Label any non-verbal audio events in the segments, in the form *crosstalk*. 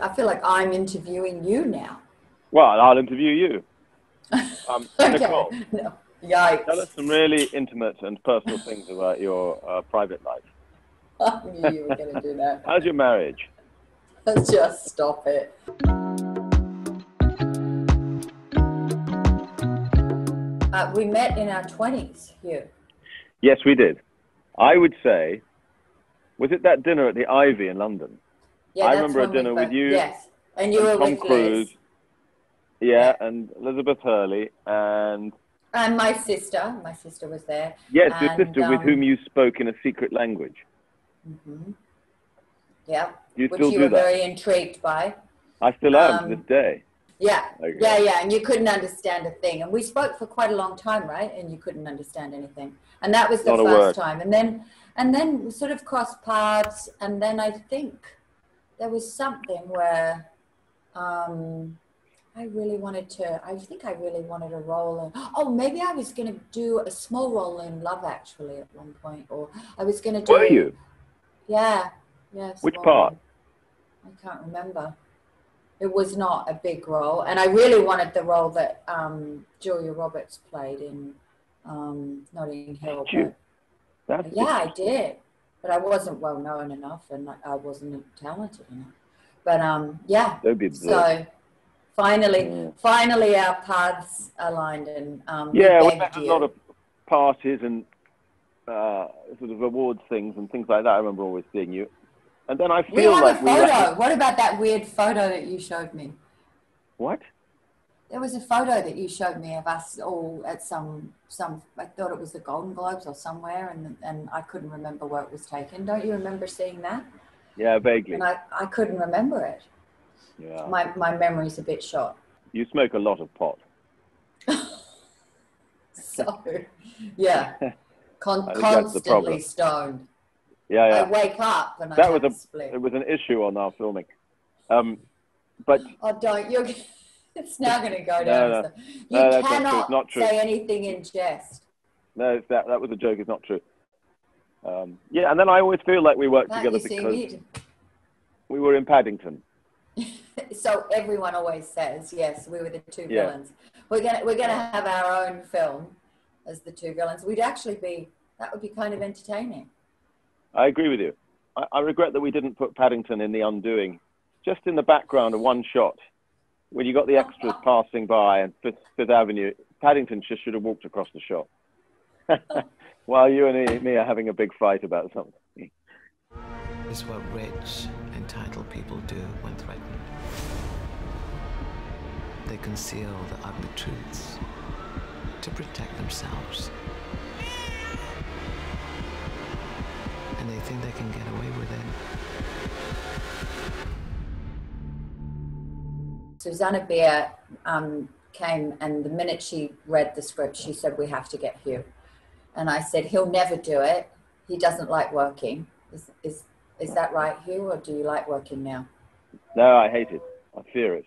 I feel like I'm interviewing you now. Well, I'll interview you. *laughs* Um, Nicole, No. Yikes. tell us some really intimate and personal things about your uh, private life. *laughs* I knew you were going to do that. *laughs* How's your marriage? Just stop it. Uh, we met in our 20s, Hugh. Yes, we did. I would say, was it that dinner at the Ivy in London? Yeah, I remember a dinner with you Yes, and you were and Tom with Cruise. Liz. Yeah, and Elizabeth Hurley, and And my sister. My sister was there. yes, your And, sister with um, whom you spoke in a secret language. Mm-hmm. Yeah, You which still you do were that? very intrigued by. I still am um, to this day. Yeah, Okay. yeah, yeah. And you couldn't understand a thing. And we spoke for quite a long time, right? And you couldn't understand anything. And that was the Not first time. And then, and then we sort of crossed paths. And then I think there was something where um, I really wanted to. I think I really wanted a role in. *gasps* Oh, maybe I was going to do a small role in Love Actually at one point, or I was going to do. Were you? Yeah, yeah. Which part? I can't remember. It was not a big role, and I really wanted the role that um, Julia Roberts played in um, Notting Hill. Did you? That's yeah, I did, but I wasn't well known enough, and I- wasn't talented enough. But um, yeah, That'd be absurd. so finally, Yeah. finally, our paths aligned, and um, Yeah, we had a lot of parties and uh, sort of awards things and things like that. I remember always seeing you. And then I we feel have like a we photo. What about that weird photo that you showed me? what? There was a photo that you showed me of us all at some some. I thought it was the Golden Globes or somewhere, and and I couldn't remember where it was taken. Don't you remember seeing that? Yeah, vaguely. And I, I couldn't remember it. Yeah. My my memory's a bit shot. You smoke a lot of pot. *laughs* So, yeah, *laughs* Con- I think that's the problem. constantly stoned. Yeah, yeah. I wake up and I That have was a a split. it was an issue on our filming. Um, but Oh, don't you're. *laughs* *laughs* It's now going to go down. no. so- You No, that's not true. cannot not true. say anything in jest. no, that that was a joke. It's not true. Um, yeah, and then I always feel like we worked Can't together because we were in Paddington. *laughs* So everyone always says, yes, we were the two Yeah. villains. We're gonna we're gonna have our own film as the two villains. We'd actually be that would be kind of entertaining. I agree with you. I, I regret that we didn't put Paddington in The Undoing, just in the background of one shot, when you got the extras *laughs* passing by and Fifth, Fifth Avenue. Paddington just should have walked across the shop *laughs* while you and me are having a big fight about something. This is what rich, entitled people do when threatened. They conceal the ugly truths to protect themselves. Susanne Bier um, came, and the minute she read the script, she said, "We have to get Hugh." And I said, "He'll never do it. He doesn't like working. Is is is that right, Hugh, or do you like working now?" No, I hate it. I fear it.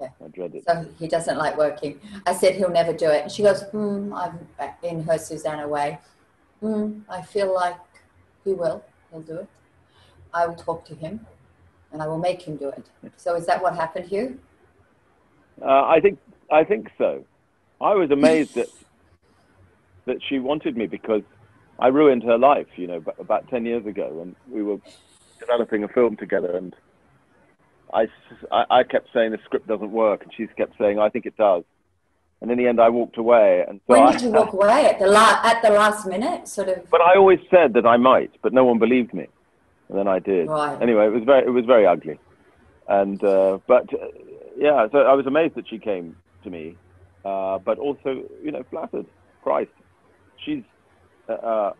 Yeah. I dread it. So he doesn't like working. I said he'll never do it, and she goes, "Hmm." I'm in her Susanne way. Hmm. I feel like he will. He'll do it. I will talk to him, and I will make him do it. *laughs* So is that what happened, Hugh? Uh, I think I think so. I was amazed that that she wanted me because I ruined her life. You know, about ten years ago when we were developing a film together, and I, I kept saying the script doesn't work, and she kept saying I think it does. And in the end, I walked away. And so When I, did you walk away at the la- at the last minute? Sort of. But I always said that I might, but no one believed me, and then I did. Right. Anyway, it was very it was very ugly, and uh, but uh, yeah, so I was amazed that she came to me, uh, but also you know flattered. Christ, she's uh, uh,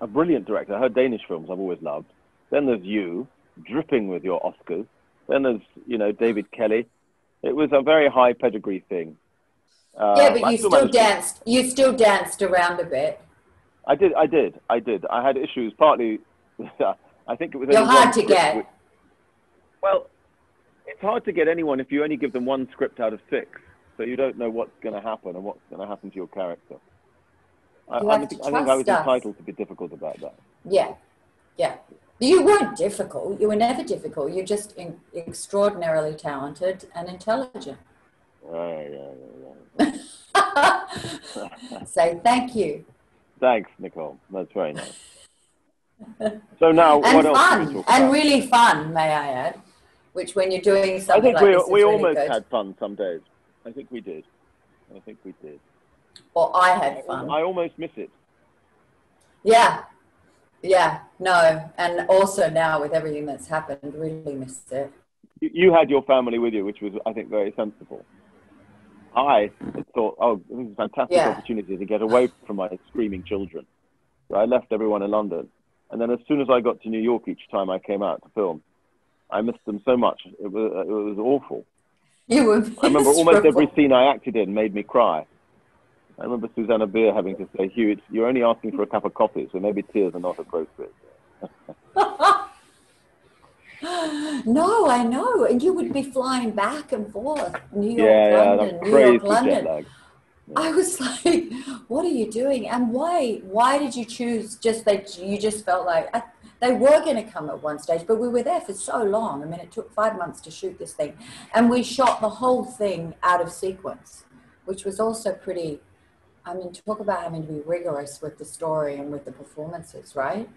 a brilliant director. Her Danish films I've always loved. Then there's you, dripping with your Oscars. Then there's you know David Kelley. It was a very high pedigree thing. Uh, yeah, but I you still still managed to- danced. You still danced around a bit. I did, I did, I did. I had issues. Partly, *laughs* I think it was. You're hard to get. which- well, it's hard to get anyone if you only give them one script out of six, so you don't know what's going to happen and what's going to happen to your character. I, You I, have think- to I think I was trust us. entitled to be difficult about that. Yeah, yeah. You weren't difficult. You were never difficult. You're just in, extraordinarily talented and intelligent. Right, yeah, yeah, yeah. *laughs* Say thank you. Thanks, Nicole. That's very nice. So now, *laughs* and what else can we fun. And really fun, may I add. Which, when you're doing I something think like we we really almost good. had fun some days. I think we did. I think we did. Or I had fun. I almost miss it. Yeah. Yeah. No. And also now with everything that's happened, really missed it. You, you had your family with you, which was, I think, very sensible. I thought, oh, this is a fantastic Yeah. opportunity to get away from my screaming children. So I left everyone in London. And then as soon as I got to New York each time I came out to film, I missed them so much. It was, it was awful. You were I remember *laughs* almost every scene I acted in made me cry. I remember Susanne Bier having to say, Hugh, it's, you're only asking for a cup of coffee, so maybe tears are not appropriate. *laughs* no, I know. And you would be flying back and forth. New York, yeah, yeah, London, New crazy York, jet London. lag. I was *laughs* like, what are you doing? And why? Why did you choose just that you just felt like I, they were going to come at one stage, but we were there for so long. I mean, it took five months to shoot this thing. And we shot the whole thing out of sequence, which was also pretty. I mean, talk about having to be rigorous with the story and with the performances, right?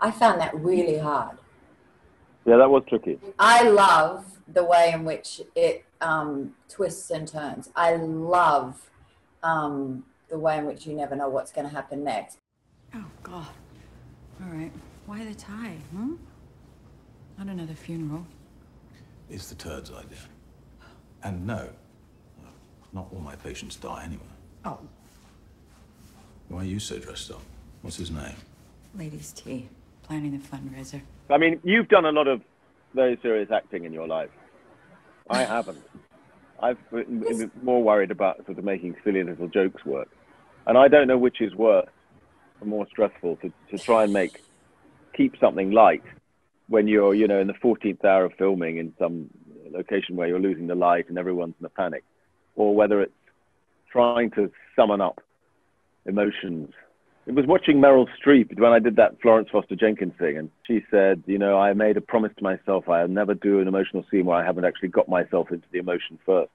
I found that really hard. Yeah, that was tricky. I love the way in which it um, twists and turns. I love um, the way in which you never know what's going to happen next. Oh, God. All right. Why the tie, hmm? Not another funeral. It's the turd's idea. And no, not all my patients die anyway. Oh, Why are you so dressed up? What's his name? ladies' tea. Planning the fundraiser. I mean, you've done a lot of very serious acting in your life. I *laughs* haven't. I've been been more worried about sort of making silly little jokes work. And I don't know which is worse or more stressful to, to try and make, keep something light when you're, you know, in the 14th hour of filming in some location where you're losing the light and everyone's in a panic, or whether it's trying to summon up emotions. It was watching Meryl Streep when I did that Florence Foster Jenkins thing, and she said, you know, I made a promise to myself I'll never do an emotional scene where I haven't actually got myself into the emotion first.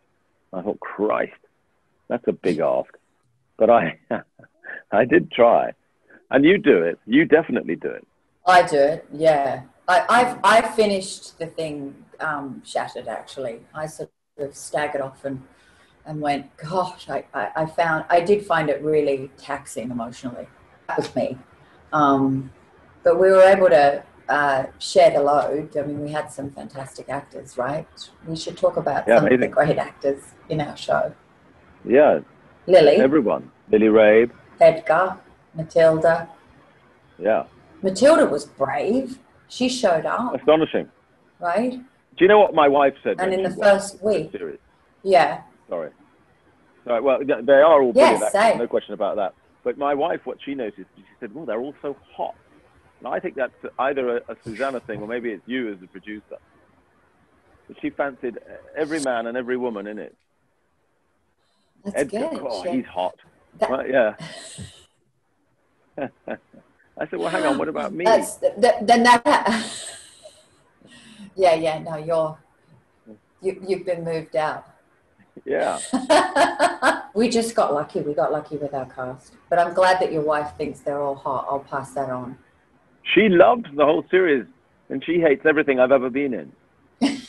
I thought, Christ, that's a big ask. But I, *laughs* I did try. And you do it. You definitely do it. I do it, yeah. I, I've I finished the thing um, shattered actually. I sort of staggered off and and went, gosh, I, I, I found I did find it really taxing emotionally. That was me. Um, but we were able to uh, share the load. I mean, we had some fantastic actors, right? We should talk about Yeah, some of the great actors in our show. Yeah, Lily, everyone. Lily Rabe. Edgar, Matilda. Yeah, Matilda was brave. She showed up, astonishing. right? Do you know what my wife said? And in the first the week. series? Yeah. Sorry. Sorry. Well, they are all Yes, brilliant same. no question about that. But my wife, what she noticed, she said, "Well, they're all so hot." And I think that's either a, a Susanne thing or maybe it's you as the producer. But she fancied every man and every woman in it. That's Edgar, good. oh, She- he's hot. that- Well, yeah. *laughs* *laughs* I said, well, hang on, what about me? That's th- then that. *laughs* yeah, yeah. No, you're you you've been moved out. Yeah. *laughs* we just got lucky. We got lucky with our cast. But I'm glad that your wife thinks they're all hot. I'll pass that on. She loves the whole series, and she hates everything I've ever been in. *laughs*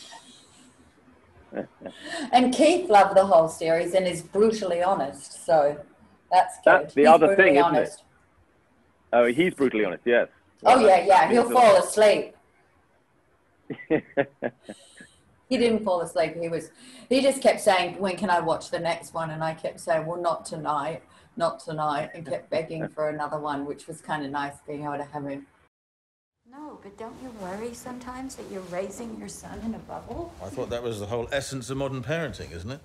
And Keith loved the whole series and is brutally honest. So that's good. That's the He's other thing, isn't it? Honest. Oh, he's brutally honest, yes. Oh yeah, yeah. He'll fall asleep. asleep. *laughs* He didn't fall asleep. He was. He just kept saying, "When can I watch the next one?" And I kept saying, "Well, not tonight, not tonight," and kept begging for another one, which was kind of nice being able to have him. No, but don't you worry sometimes that you're raising your son in a bubble? I thought that was the whole essence of modern parenting, isn't it?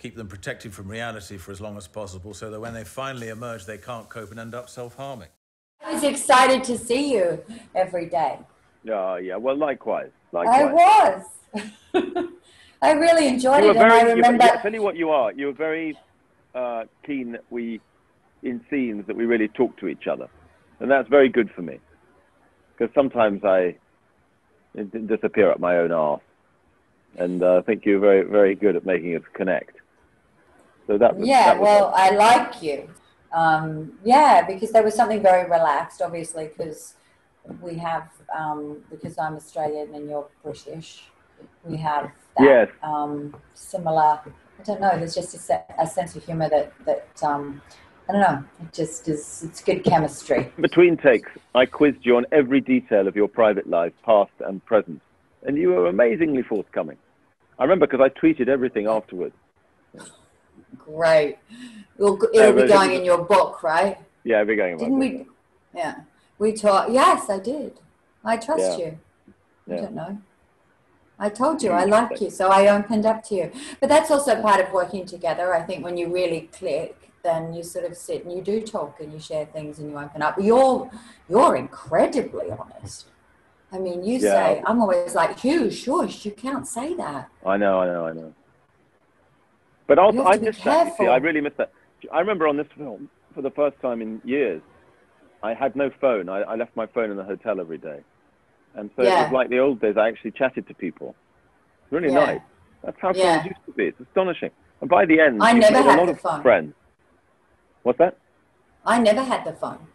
Keep them protected from reality for as long as possible so that when they finally emerge, they can't cope and end up self harming. Was excited to see you every day. yeah, yeah. Well, likewise. I was. *laughs* I really enjoyed you it, were and I very. Remember. tell you what you are. You were very uh, keen that we, in scenes, that we really talk to each other, and that's very good for me. because sometimes I disappear up my own arse, and uh, I think you're very very good at making us connect. So that was, yeah, that was well, I like you. Um, yeah, because there was something very relaxed, obviously, because we have, um, because I'm Australian and you're British, we have that Yes. um, similar, I don't know, there's just a, se- a sense of humor that, that um, I don't know, it just is, it's good chemistry. Between takes, I quizzed you on every detail of your private life, past and present, and you were amazingly forthcoming. I remember because I tweeted everything afterwards. Great. It'll, it'll be going in your book, right? Yeah, we're going about Didn't this. we? Yeah. We taught, yes, I did. I trust Yeah. you. I Yeah. don't know. I told you I mm, like you, so I opened up to you. But that's also part of working together. I think when you really click, then you sort of sit and you do talk and you share things and you open up. You're you're incredibly honest. I mean, you Yeah. say I'm always like, Hugh, shush, you can't say that. I know, I know, I know. But also, I missed that. See. I really missed that. I remember on this film, for the first time in years, I had no phone. I, I left my phone in the hotel every day. And so it was like the old days. I actually chatted to people. Really Yeah. nice. That's how Yeah. used to be. It's astonishing. And by the end, I never had a lot the of phone. friends. What's that? I never had the phone.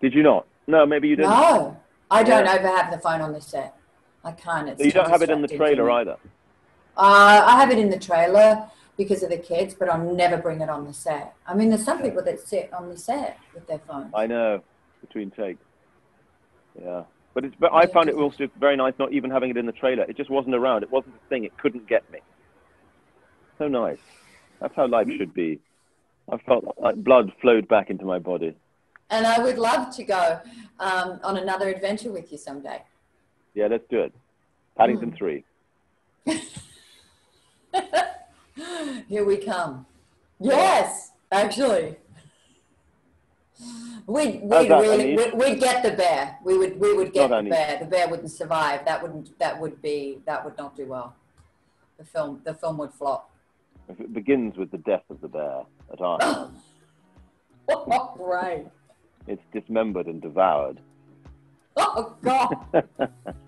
Did you not? No, maybe you didn't. No. I don't Yeah. ever have the phone on the set. I can't. It's So you don't have it in the trailer either. Uh, I have it in the trailer because of the kids, but I'll never bring it on the set. I mean, there's some people that sit on the set with their phones. I know, between takes. Yeah. But it's but I found it also very nice not even having it in the trailer. It just wasn't around. It wasn't a thing. It couldn't get me. So nice. That's how life should be. I felt like blood flowed back into my body. And I would love to go um, on another adventure with you someday. Yeah, let's do it. Paddington Hmm. 3. *laughs* Here we come. Yes, actually. We'd, we'd really, we'd, we'd get the bear. We would, we would get Not the bear. The bear wouldn't survive. That wouldn't, that would be, that would not do well. The film, the film would flop. If It begins with the death of the bear at our *laughs* hands. right. It's dismembered and devoured. Oh God. *laughs*